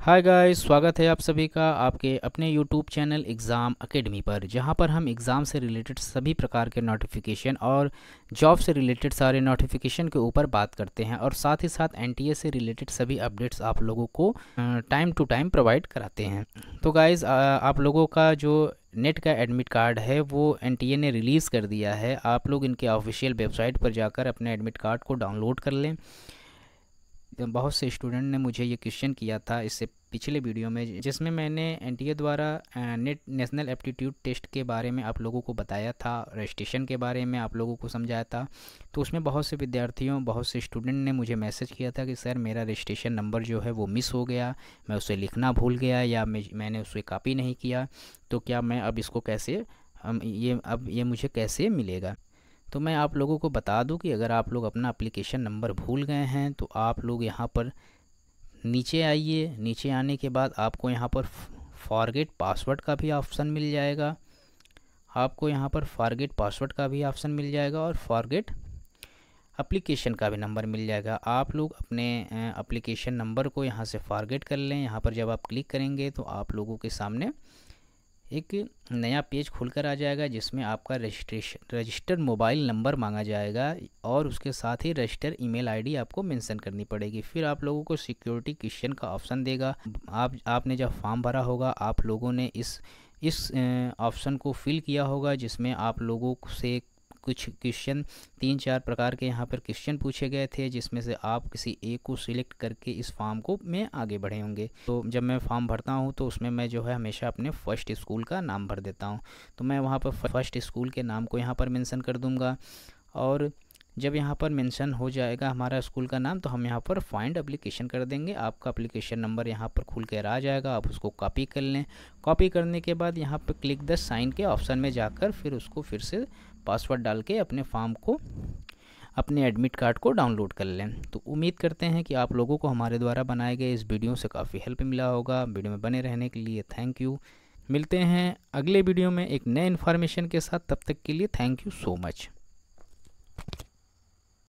Hi guys स्वागत है आप सभी का आपके अपने यूट्यूब चैनल एग्ज़ाम एकेडमी पर, जहाँ पर हम एग्ज़ाम से रिलेटेड सभी प्रकार के नोटिफिकेशन और जॉब से रिलेटेड सारे नोटिफिकेशन के ऊपर बात करते हैं और साथ ही साथ एनटीए से रिलेटेड सभी अपडेट्स आप लोगों को टाइम टू टाइम प्रोवाइड कराते हैं। तो गाइज़ आप लोगों का जो नेट का एडमिट कार्ड है, वो एनटीए ने रिलीज़ कर दिया है। आप लोग इनके ऑफिशियल वेबसाइट पर जाकर अपने एडमिट कार्ड को डाउनलोड कर लें। बहुत से स्टूडेंट ने मुझे ये क्वेश्चन किया था इससे पिछले वीडियो में, जिसमें मैंने एनटीए द्वारा नेट, नेशनल एप्टीट्यूड टेस्ट के बारे में आप लोगों को बताया था, रजिस्ट्रेशन के बारे में आप लोगों को समझाया था। तो उसमें बहुत से विद्यार्थियों, बहुत से स्टूडेंट ने मुझे मैसेज किया था कि, सर, मेरा रजिस्ट्रेशन नंबर जो है वो मिस हो गया, मैं उसे लिखना भूल गया या मैंने उसे कॉपी नहीं किया तो क्या मैं अब इसको कैसे ये, अब ये मुझे कैसे मिलेगा? तो मैं आप लोगों को बता दूँ कि अगर आप लोग अपना एप्लीकेशन नंबर भूल गए हैं तो आप लोग यहाँ पर नीचे आइए। नीचे आने के बाद आपको यहाँ पर फॉरगेट पासवर्ड का भी ऑप्शन मिल जाएगा। आपको यहाँ पर फॉरगेट पासवर्ड का भी ऑप्शन मिल जाएगा और फॉरगेट अप्लीकेशन का भी नंबर मिल जाएगा। आप लोग अपने अप्लीकेशन नंबर को यहाँ से फॉरगेट कर लें। यहाँ पर जब आप क्लिक करेंगे तो आप लोगों के सामने एक नया पेज खुलकर आ जाएगा जिसमें आपका रजिस्ट्रेशन रजिस्टर मोबाइल नंबर मांगा जाएगा और उसके साथ ही रजिस्टर ईमेल आईडी आपको मेंशन करनी पड़ेगी। फिर आप लोगों को सिक्योरिटी क्वेश्चन का ऑप्शन देगा। आप, आपने जब फॉर्म भरा होगा, आप लोगों ने इस इस ऑप्शन को फिल किया होगा जिसमें आप लोगों से कुछ क्वेश्चन, तीन चार प्रकार के यहाँ पर क्वेश्चन पूछे गए थे, जिसमें से आप किसी एक को सिलेक्ट करके इस फॉर्म को मैं आगे बढ़े होंगे। तो जब मैं फॉर्म भरता हूँ तो उसमें मैं जो है हमेशा अपने फ़र्स्ट स्कूल का नाम भर देता हूँ। तो मैं वहाँ पर फ़र्स्ट स्कूल के नाम को यहाँ पर मैंसन कर दूँगा और जब यहाँ पर मेंशन हो जाएगा हमारा स्कूल का नाम तो हम यहाँ पर फाइंड एप्लीकेशन कर देंगे। आपका एप्लीकेशन नंबर यहाँ पर खुल कर आ जाएगा, आप उसको कॉपी कर लें। कॉपी करने के बाद यहाँ पर क्लिक द साइन के ऑप्शन में जाकर फिर उसको फिर से पासवर्ड डाल के अपने फॉर्म को, अपने एडमिट कार्ड को डाउनलोड कर लें। तो उम्मीद करते हैं कि आप लोगों को हमारे द्वारा बनाए गए इस वीडियो से काफ़ी हेल्प मिला होगा। वीडियो में बने रहने के लिए थैंक यू मिलते हैं अगले वीडियो में एक नए इन्फॉर्मेशन के साथ। तब तक के लिए थैंक यू सो मच